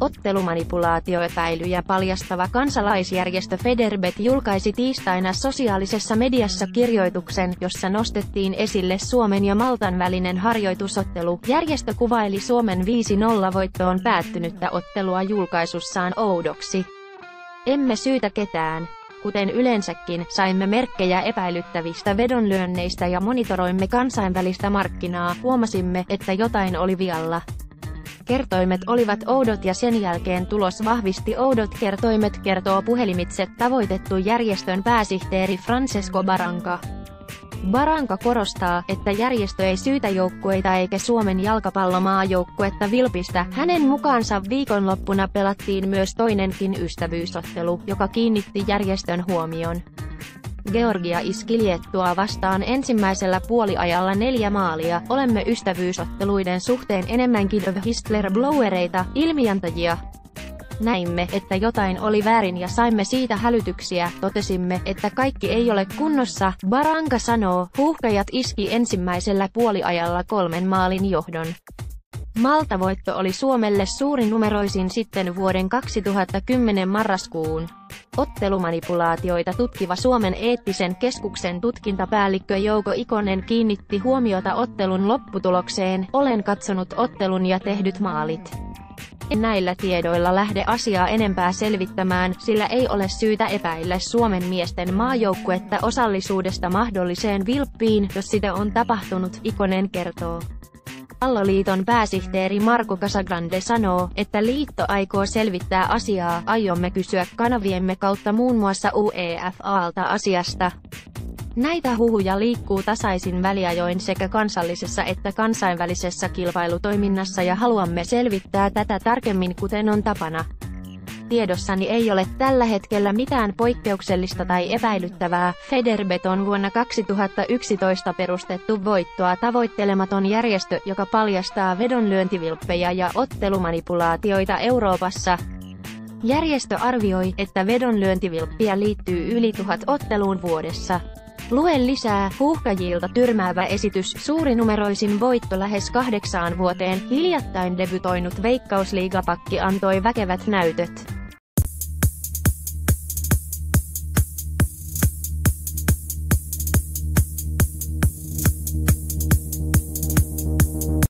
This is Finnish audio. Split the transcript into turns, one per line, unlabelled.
Ottelumanipulaatioepäilyjä paljastava kansalaisjärjestö Federbet julkaisi tiistaina sosiaalisessa mediassa kirjoituksen, jossa nostettiin esille Suomen ja Maltan välinen harjoitusottelu. Järjestö kuvaili Suomen 5-0 voittoon päättynyttä ottelua julkaisussaan oudoksi. Emme syytä ketään. Kuten yleensäkin, saimme merkkejä epäilyttävistä vedonlyönneistä ja monitoroimme kansainvälistä markkinaa, huomasimme, että jotain oli vialla. Kertoimet olivat oudot ja sen jälkeen tulos vahvisti oudot kertoimet kertoo puhelimitse tavoitettu järjestön pääsihteeri Francesco Baranca. Baranka korostaa, että järjestö ei syytä joukkueita eikä Suomen jalkapallomaajoukkuetta vilpistä. Hänen mukaansa viikonloppuna pelattiin myös toinenkin ystävyysottelu, joka kiinnitti järjestön huomion. Georgia iski Liettua vastaan ensimmäisellä puoliajalla neljä maalia. Olemme ystävyysotteluiden suhteen enemmänkin Histler blowereita, ilmiantajia. Näimme, että jotain oli väärin ja saimme siitä hälytyksiä, totesimme, että kaikki ei ole kunnossa, Baranka sanoo, huuhkajat iski ensimmäisellä puoliajalla kolmen maalin johdon. Maltavoitto oli Suomelle suuri numeroisin sitten vuoden 2010 marraskuun. Ottelumanipulaatioita tutkiva Suomen eettisen keskuksen tutkintapäällikkö Jouko Ikonen kiinnitti huomiota ottelun lopputulokseen, olen katsonut ottelun ja tehdyt maalit. En näillä tiedoilla lähde asiaa enempää selvittämään, sillä ei ole syytä epäillä Suomen miesten maajoukkuetta osallisuudesta mahdolliseen vilppiin, jos sitä on tapahtunut, Ikonen kertoo. Palloliiton pääsihteeri Marko Casagrande sanoo, että liitto aikoo selvittää asiaa, aiomme kysyä kanaviemme kautta muun muassa UEFAlta asiasta. Näitä huhuja liikkuu tasaisin väliajoin sekä kansallisessa että kansainvälisessä kilpailutoiminnassa ja haluamme selvittää tätä tarkemmin kuten on tapana. Tiedossani ei ole tällä hetkellä mitään poikkeuksellista tai epäilyttävää. Federbet on vuonna 2011 perustettu voittoa tavoittelematon järjestö, joka paljastaa vedonlyöntivilppejä ja ottelumanipulaatioita Euroopassa. Järjestö arvioi, että vedonlyöntivilppiä liittyy yli tuhat otteluun vuodessa. Lue lisää, huuhkajilta tyrmäävä esitys, suurinumeroisin voitto lähes kahdeksaan vuoteen, hiljattain debytoinut Veikkausliigapakki antoi väkevät näytöt.